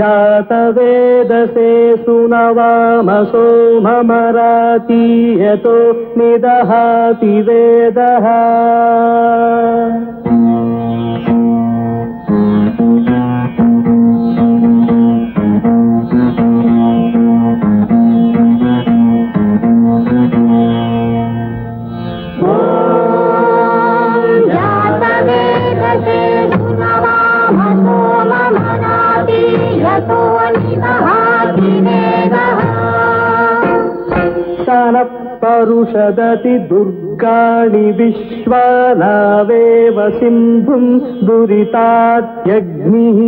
जातवेदसे सुनवामसो ममरातीयतो निदहाति वेदः परुषदति दुर्गाणि विश्वानावेव सिन्धुम् दुरितात्यग्निः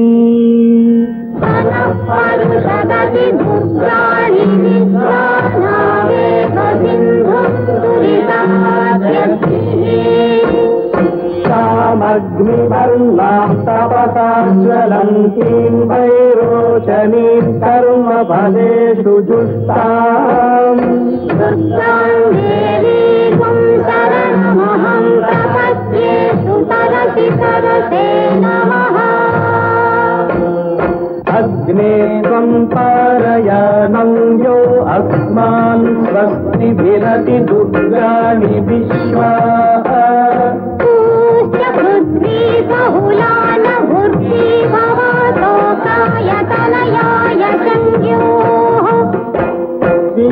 सामग्निवर्णाम् तपसा ज्वलन्तीम् वैरोचनीम् कर्मफलेषु जुष्टाम् अग्ने त्वम् पारयाणं यो अस्मान् स्वस्तिभिरति दुर्गाणि विश्वा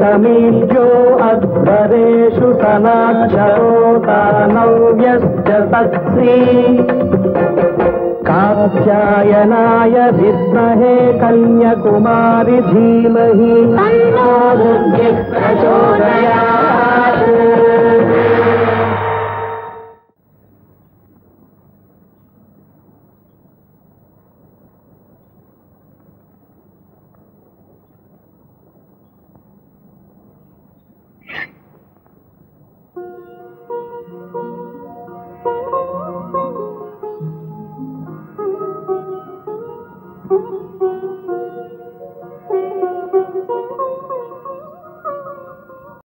कमीज्यो अध्वरेषु सनाक्षरोतानव्यश्च सत्सी कात्यायनाय विद्महे कन्यकुमारि धीमहि